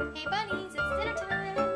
Hey bunnies, it's dinner time!